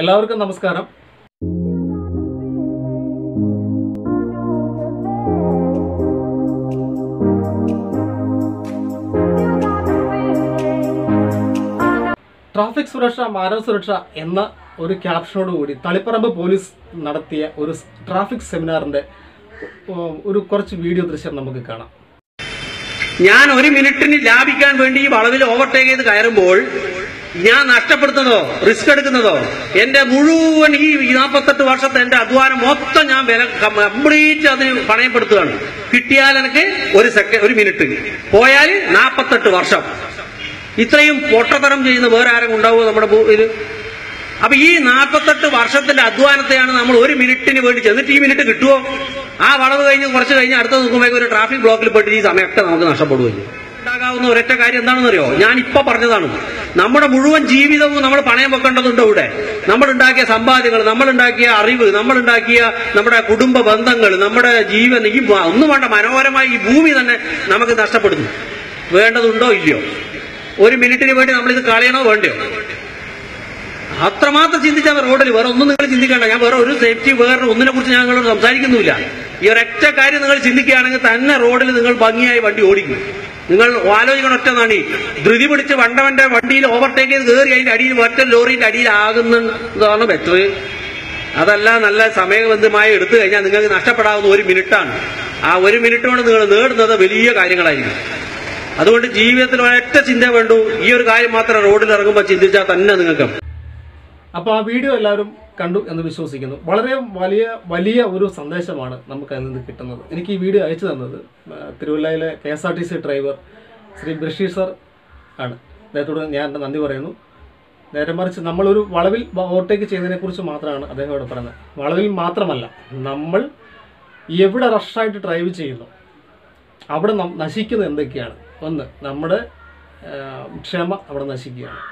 എല്ലാവർക്കും നമസ്കാരം. ട്രാഫിക് സുരക്ഷ മാനവ സുരക്ഷ എന്ന ഒരു ക്യാപ്ഷനോടുകൂടി തളിപ്പറമ്പ് പോലീസ് നടത്തിയ ഒരു ട്രാഫിക് സെമിനാറിന്റെ ഒരു കുറച്ച് വീഡിയോ ദൃശ്യം നമുക്ക് കാണാം. ഞാൻ ഒരു മിനിറ്റിന് ലാഭിക്കാൻ വേണ്ടി വളവിൽ ഓവർടേക്ക് ചെയ്ത് കയറുമ്പോൾ ഞാൻ നഷ്ടപ്പെടുത്തുന്നതോ റിസ്ക് എടുക്കുന്നതോ എന്റെ മുഴുവൻ ഈ നാൽപ്പത്തെട്ട് വർഷത്തെ എന്റെ അധ്വാനം മൊത്തം ഞാൻ വില കംപ്ലീറ്റ് അതിന് പണയപ്പെടുത്തുകയാണ്. കിട്ടിയാൽ എനിക്ക് ഒരു സെക്കൻഡ് ഒരു മിനിറ്റ് പോയാൽ നാൽപ്പത്തെട്ട് വർഷം. ഇത്രയും പൊട്ടത്തരം ചെയ്യുന്ന വേറെ ആരും ഉണ്ടാവുമോ നമ്മുടെ ഇത്? അപ്പൊ ഈ നാൽപ്പത്തെട്ട് വർഷത്തിന്റെ അധ്വാനത്തെയാണ് നമ്മൾ ഒരു മിനിറ്റിന് വേണ്ടി ചെന്നിട്ട് ഈ മിനിറ്റ് കിട്ടുമോ ആ വളവ് കഴിഞ്ഞ് കുറച്ച് കഴിഞ്ഞ് അടുത്ത നോക്കുമ്പോഴേക്കും ഒരു ട്രാഫിക് ബ്ലോക്കിൽ പെട്ട് ഈ സമയമൊക്കെ നമുക്ക് നഷ്ടപ്പെടുകയും ഉണ്ടാകാവുന്ന ഒരൊറ്റ കാര്യം എന്താണെന്നറിയോ? ഞാൻ ഇപ്പൊ പറഞ്ഞതാണ്. നമ്മുടെ മുഴുവൻ ജീവിതവും നമ്മൾ പണയം വെക്കേണ്ടതുണ്ട് ഇവിടെ നമ്മൾ ഉണ്ടാക്കിയ സമ്പാദ്യങ്ങൾ നമ്മൾ ഉണ്ടാക്കിയ അറിവ് നമ്മൾ ഉണ്ടാക്കിയ നമ്മുടെ കുടുംബ ബന്ധങ്ങൾ നമ്മുടെ ജീവൻ ഈ ഒന്നും വേണ്ട മനോഹരമായി ഈ ഭൂമി തന്നെ നമുക്ക് നഷ്ടപ്പെടുന്നു. വേണ്ടതുണ്ടോ ഇല്ലയോ? ഒരു മിനിറ്റിന് വേണ്ടി നമ്മൾ ഇത് കളയണോ വേണ്ടയോ? അത്രമാത്രം ചിന്തിച്ചാൽ റോഡിൽ വേറെ ഒന്നും നിങ്ങൾ ചിന്തിക്കേണ്ട. ഞാൻ വേറെ ഒരു സേഫ്റ്റി വേറെ ഒന്നിനെ കുറിച്ച് ഞാൻ നിങ്ങളോട് സംസാരിക്കുന്നില്ല ഈ ഒരൊറ്റ കാര്യം നിങ്ങൾ ചിന്തിക്കുകയാണെങ്കിൽ തന്നെ റോഡിൽ നിങ്ങൾ ഭംഗിയായി വണ്ടി ഓടിക്കും. നിങ്ങൾ ആലോചിക്കണം ഒറ്റ നടി. ധൃതി പിടിച്ച് വണ്ടവന്റെ വണ്ടിയിൽ ഓവർടേക്ക് ചെയ്ത് കയറി അതിന്റെ അടിയിൽ ഒറ്റ ലോറിന്റെ അടിയിലാകുന്നതാണ് ബെറ്റർ അതല്ല നല്ല സമയബന്ധമായി എടുത്തു കഴിഞ്ഞാൽ നിങ്ങൾക്ക് നഷ്ടപ്പെടാവുന്ന ഒരു മിനിറ്റാണ്. ആ ഒരു മിനിറ്റ് കൊണ്ട് നിങ്ങൾ നേടുന്നത് വലിയ കാര്യങ്ങളായിരിക്കും. അതുകൊണ്ട് ജീവിതത്തിൽ ഒരൊറ്റ ചിന്ത വേണ്ടു. ഈ ഒരു കാര്യം മാത്രം റോഡിൽ ഇറങ്ങുമ്പോൾ ചിന്തിച്ചാൽ തന്നെ നിങ്ങൾക്ക് അപ്പോൾ ആ വീഡിയോ എല്ലാവരും കണ്ടു എന്ന് വിശ്വസിക്കുന്നു. വളരെ വലിയ വലിയ ഒരു സന്ദേശമാണ് നമുക്ക് അതിൽ നിന്ന് കിട്ടുന്നത്. എനിക്ക് ഈ വീഡിയോ അയച്ചു തന്നത് തിരുവല്ലയിലെ K S R T C driver Shri Basheer sir ആണ്. അദ്ദേഹത്തോട് ഞാൻ എന്റെ നന്ദി പറയുന്നു. നേരെ മറിച്ച് നമ്മളൊരു വളവിൽ ഓവർടേക്ക് ചെയ്യുന്നതിനെക്കുറിച്ച് മാത്രമാണ് അദ്ദേഹം ഇവിടെ പറയുന്നത്. വളവിൽ മാത്രമല്ല നമ്മൾ എവിടെ റഷായിട്ട് ഡ്രൈവ് ചെയ്യുന്നു അവിടെ നശിക്കുന്നത് എന്തൊക്കെയാണ്? ഒന്ന് നമ്മുടെ ക്ഷമ അവിടെ നശിക്കുകയാണ്.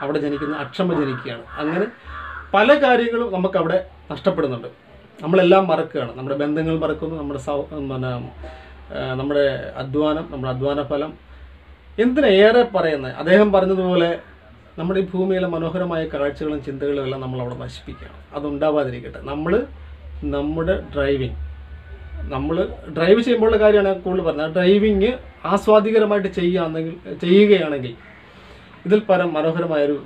അവിടെ ജനിക്കുന്ന അക്ഷമ ജനിക്കുകയാണ്. അങ്ങനെ പല കാര്യങ്ങളും നമുക്കവിടെ നഷ്ടപ്പെടുന്നുണ്ട്. നമ്മളെല്ലാം മറക്കുകയാണ്. നമ്മുടെ ബന്ധങ്ങൾ മറക്കുന്നു നമ്മുടെ സൗ പിന്നെ നമ്മുടെ അധ്വാനം നമ്മുടെ അധ്വാന ഫലം. എന്തിനേറെ പറയുന്നത്? അദ്ദേഹം പറഞ്ഞതുപോലെ നമ്മുടെ ഈ ഭൂമിയിലെ മനോഹരമായ കാഴ്ചകളും ചിന്തകളും എല്ലാം നമ്മൾ അവിടെ നശിപ്പിക്കുകയാണ്. അതുണ്ടാവാതിരിക്കട്ടെ. നമ്മൾ നമ്മുടെ ഡ്രൈവിങ് നമ്മൾ ഡ്രൈവ് ചെയ്യുമ്പോഴുള്ള കാര്യമാണ് കൂടുതൽ പറഞ്ഞത്. ഡ്രൈവിങ് ആസ്വാദികരമായിട്ട് ചെയ്യുകയാണെങ്കിൽ ചെയ്യുകയാണെങ്കിൽ ഇതിൽ പരം മനോഹരമായൊരു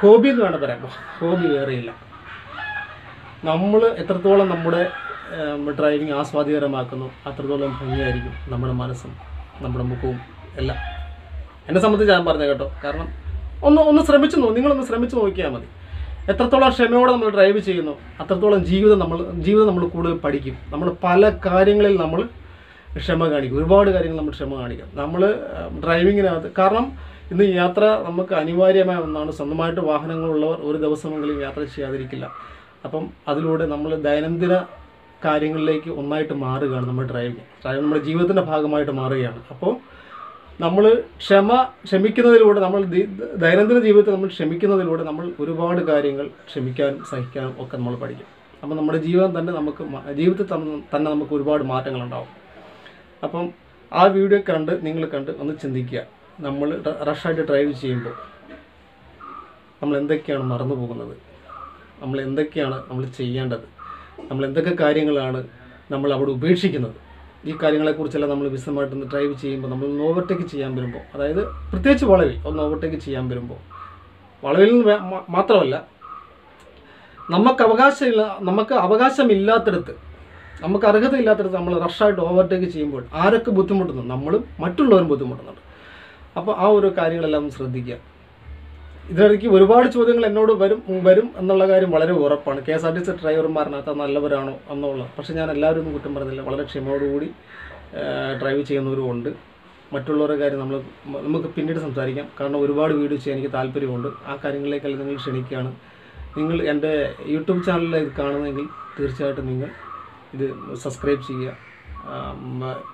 ഹോബി എന്ന് വേണം പറയാം. ഹോബി വേറെയില്ല. നമ്മൾ എത്രത്തോളം നമ്മുടെ ഡ്രൈവിംഗ് ആസ്വാദികരമാക്കുന്നു അത്രത്തോളം ഭംഗിയായിരിക്കും നമ്മുടെ മനസ്സും നമ്മുടെ മുഖവും എല്ലാം. എന്നെ സംബന്ധിച്ച് ഞാൻ പറഞ്ഞത് കേട്ടോ. കാരണം ഒന്ന് ഒന്ന് ശ്രമിച്ചു നോ നിങ്ങളൊന്ന് ശ്രമിച്ചു നോക്കിയാൽ മതി. എത്രത്തോളം ക്ഷമയോടെ നമ്മൾ ഡ്രൈവ് ചെയ്യുന്നു അത്രത്തോളം ജീവിതം നമ്മൾ ജീവിതം നമ്മൾ കൂടുതൽ പഠിക്കും. നമ്മൾ പല കാര്യങ്ങളിൽ നമ്മൾ ക്ഷമ കാണിക്കും. ഒരുപാട് കാര്യങ്ങൾ നമ്മൾ ക്ഷമ കാണിക്കും. നമ്മൾ ഡ്രൈവിങ്ങിനകത്ത് കാരണം ഇന്ന് യാത്ര നമുക്ക് അനിവാര്യമായ ഒന്നാണ്. സ്വന്തമായിട്ട് വാഹനങ്ങളുള്ളവർ ഒരു ദിവസമെങ്കിലും യാത്ര ചെയ്യാതിരിക്കില്ല. അപ്പം അതിലൂടെ നമ്മൾ ദൈനംദിന കാര്യങ്ങളിലേക്ക് ഒന്നായിട്ട് മാറുകയാണ് നമ്മുടെ ഡ്രൈവിങ്. ഡ്രൈവിംഗ് നമ്മുടെ ജീവിതത്തിന്റെ ഭാഗമായിട്ട് മാറുകയാണ്. അപ്പോൾ നമ്മൾ ക്ഷമ ക്ഷമിക്കുന്നതിലൂടെ നമ്മൾ ദൈനംദിന ജീവിതത്തിൽ നമ്മൾ ക്ഷമിക്കുന്നതിലൂടെ നമ്മൾ ഒരുപാട് കാര്യങ്ങൾ ക്ഷമിക്കാനും സഹിക്കാനും ഒക്കെ നമ്മൾ പഠിക്കും. അപ്പം നമ്മുടെ ജീവിതം തന്നെ നമുക്ക് ജീവിതത്തിൽ തന്നെ നമുക്ക് ഒരുപാട് മാറ്റങ്ങളുണ്ടാവും. അപ്പം ആ വീഡിയോ കണ്ട് നിങ്ങൾ കണ്ട് ഒന്ന് ചിന്തിക്കുക. നമ്മൾ റഷായിട്ട് ഡ്രൈവ് ചെയ്യുമ്പോൾ നമ്മൾ എന്തൊക്കെയാണ് മറന്നു പോകുന്നത്? നമ്മൾ എന്തൊക്കെയാണ് നമ്മൾ ചെയ്യേണ്ടത്? നമ്മൾ എന്തൊക്കെ കാര്യങ്ങളാണ് നമ്മൾ അവിടെ ഉപേക്ഷിക്കുന്നത്? ഈ കാര്യങ്ങളെക്കുറിച്ചെല്ലാം നമ്മൾ വിശദമായിട്ടൊന്ന് ഡ്രൈവ് ചെയ്യുമ്പോൾ നമ്മൾ ഒന്ന് ഓവർടേക്ക് ചെയ്യാൻ വരുമ്പോൾ അതായത് പ്രത്യേകിച്ച് വളവിൽ ഒന്ന് ഓവർടേക്ക് ചെയ്യാൻ വരുമ്പോൾ വളവിൽ നിന്ന് മാത്രമല്ല നമുക്ക് അവകാശമില്ല നമുക്ക് അവകാശമില്ലാത്തടത്ത് നമുക്ക് അർഹതയില്ലാത്തടത്ത് നമ്മൾ റഷായിട്ട് ഓവർടേക്ക് ചെയ്യുമ്പോൾ ആരൊക്കെ ബുദ്ധിമുട്ടുന്നു? നമ്മളും മറ്റുള്ളവരും ബുദ്ധിമുട്ടുന്നുണ്ട്. അപ്പോൾ ആ ഓരോ കാര്യങ്ങളെല്ലാം ശ്രദ്ധിക്കുക. ഇതിനിടയ്ക്ക് ഒരുപാട് ചോദ്യങ്ങൾ എന്നോട് വരും വരും എന്നുള്ള കാര്യം വളരെ ഉറപ്പാണ്. K S R T C ഡ്രൈവർമാരിനകത്ത് നല്ലവരാണോ എന്നുള്ള പക്ഷെ ഞാൻ എല്ലാവരും ഒന്നും കുറ്റം പറഞ്ഞില്ല. വളരെ ക്ഷമയോടുകൂടി ഡ്രൈവ് ചെയ്യുന്നവരും ഉണ്ട്. മറ്റുള്ളവരുടെ കാര്യം നമ്മൾ നമുക്ക് പിന്നീട് സംസാരിക്കാം. കാരണം ഒരുപാട് വീഡിയോ ചെയ്യാൻ എനിക്ക് താല്പര്യമുണ്ട്. ആ കാര്യങ്ങളിലേക്കെല്ലാം നിങ്ങൾ ക്ഷണിക്കുകയാണ്. നിങ്ങൾ എന്റെ യൂട്യൂബ് ചാനലിൽ ഇത് കാണുന്നതെങ്കിൽ തീർച്ചയായിട്ടും നിങ്ങൾ ഇത് സബ്സ്ക്രൈബ് ചെയ്യുക.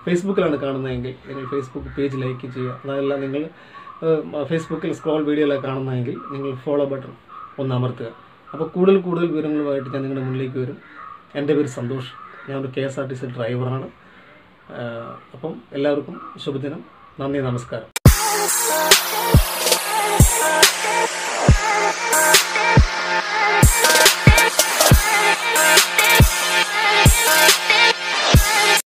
ഫേസ്ബുക്കിലാണ് കാണുന്നതെങ്കിൽ ഫേസ്ബുക്ക് പേജ് ലൈക്ക് ചെയ്യുക. അതല്ല നിങ്ങൾ ഫേസ്ബുക്കിൽ സ്ക്രോൾ വീഡിയോയിലൊക്കെ കാണുന്നതെങ്കിൽ നിങ്ങൾ ഫോളോ ബട്ടൺ ഒന്ന് അമർത്തുക. അപ്പോൾ കൂടുതൽ കൂടുതൽ വിവരങ്ങളുമായിട്ട് ഞാൻ നിങ്ങളുടെ മുന്നിലേക്ക് വരും. എന്റെ പേര് സന്തോഷ്. ഞാനൊരു K S R T C ഡ്രൈവറാണ്. അപ്പം എല്ലാവർക്കും ശുഭദിനം. നന്ദി നമസ്കാരം.